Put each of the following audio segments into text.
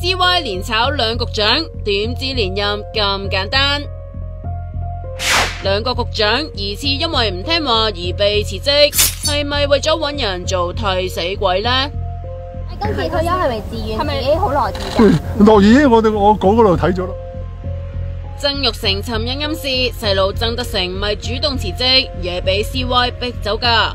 C Y 连炒两局长，点知连任咁简单？两个局长疑似因为唔听话而被辞职，系咪为咗搵人做替死鬼呢？今次退休系咪自愿？系咪自己好乐意噶？乐 意，我哋我讲嗰度睇咗咯。曾玉成寻日暗示细路曾德成唔系主动辞职，也俾 C Y 逼走噶。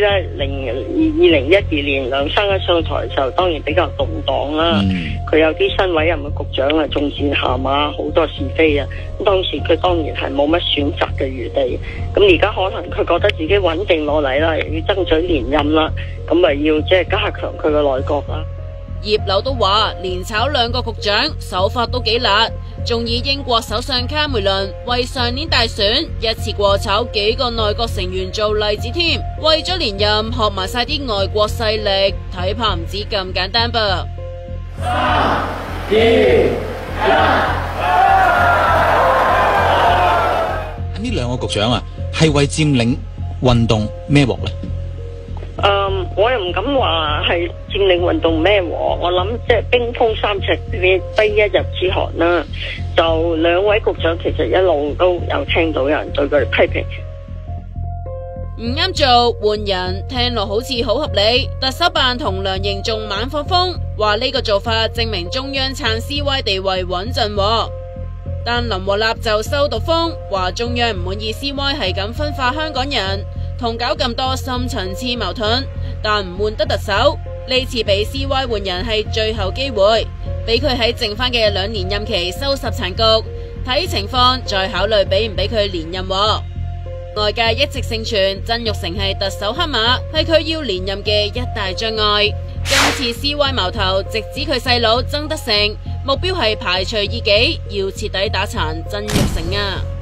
零二零一二年梁生一上台就当然比较动荡啦，佢有啲新委任嘅局长啊，重箭下马，好多是非啊。当时佢当然系冇乜选择嘅余地，咁而家可能佢觉得自己稳定落嚟啦，又要争取连任啦，咁咪要即系加强佢嘅内阁啦。叶柳都话，连炒两个局长，手法都几辣。仲以英国首相卡梅伦为上年大选一次过炒几个内阁成员做例子添，为咗连任学埋晒啲外国势力，睇怕唔止咁简单噃。三二一！呢两个局长啊，系为占领运动咩镬咧？嗯，我又唔敢话系占领运动咩喎，我谂即系冰封三尺，非一日之寒啦。就两位局长其实一路都有听到有人对佢批评，唔啱做换人，听落好似好合理。特首办同梁莹仲猛放风，话呢个做法证明中央撑 CY 地位稳阵，但林和立就收到风，话中央唔满意 CY 系咁分化香港人。同搞咁多深层次矛盾，但唔换得特首呢次俾 C Y 换人系最后机会，俾佢喺剩翻嘅两年任期收拾残局，睇情况再考虑俾唔俾佢连任。外界一直盛传曾玉成系特首黑马，系佢要连任嘅一大障碍。今次 C Y 矛头直指佢细佬曾德成，目标系排除异己，要彻底打残曾玉成啊！